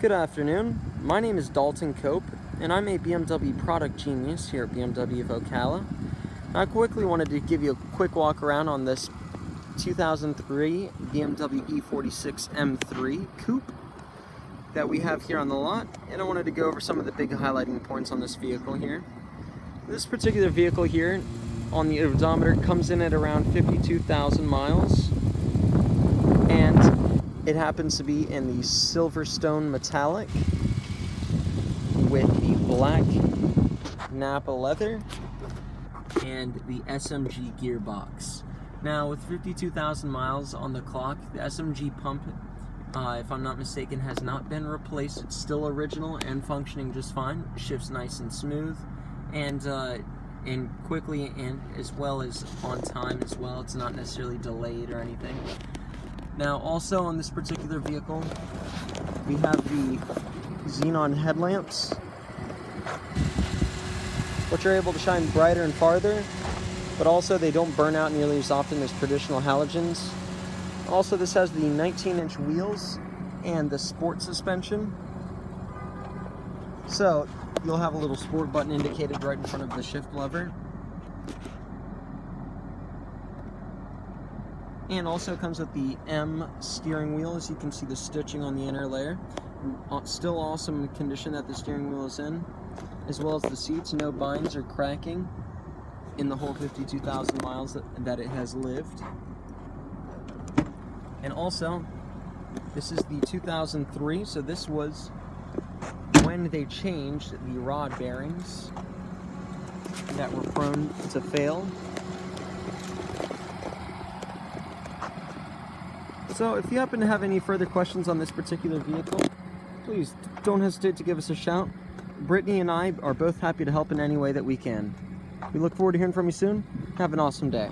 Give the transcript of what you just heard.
Good afternoon. My name is Dalton Cope, and I'm a BMW product genius here at BMW of Ocala. I quickly wanted to give you a quick walk around on this 2003 BMW E46 M3 Coupe that we have here on the lot, and I wanted to go over some of the big highlighting points on this vehicle here. This particular vehicle here on the odometer comes in at around 52,000 miles, and it happens to be in the Silverstone Metallic with the black Nappa leather and the SMG gearbox. Now, with 52,000 miles on the clock, the SMG pump, uh, if I'm not mistaken, has not been replaced. It's still original and functioning just fine. Shifts nice and smooth, and uh, and quickly, and as well as on time as well. It's not necessarily delayed or anything. Now also on this particular vehicle, we have the xenon headlamps, which are able to shine brighter and farther, but also they don't burn out nearly as often as traditional halogens. Also this has the 19 inch wheels and the sport suspension. So you'll have a little sport button indicated right in front of the shift lever. And also comes with the M steering wheel as you can see the stitching on the inner layer. Uh, still awesome condition that the steering wheel is in as well as the seats. No binds or cracking in the whole 52,000 miles that, that it has lived. And also this is the 2003 so this was when they changed the rod bearings that were prone to fail So if you happen to have any further questions on this particular vehicle, please don't hesitate to give us a shout. Brittany and I are both happy to help in any way that we can. We look forward to hearing from you soon. Have an awesome day.